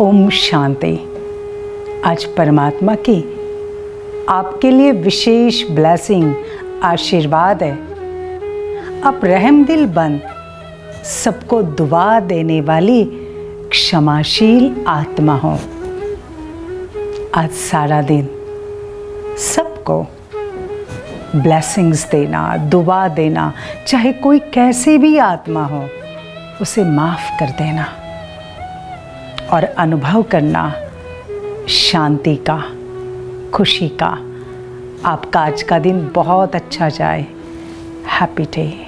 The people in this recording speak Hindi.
ओम शांति। आज परमात्मा की आपके लिए विशेष ब्लेसिंग, आशीर्वाद है। आप रहम दिल बन, सबको दुआ देने वाली क्षमाशील आत्मा हो। आज सारा दिन सबको ब्लेसिंग्स देना, दुआ देना, चाहे कोई कैसे भी आत्मा हो, उसे माफ़ कर देना। और अनुभव करना शांति का, खुशी का। आपका आज का दिन बहुत अच्छा जाए। Happy day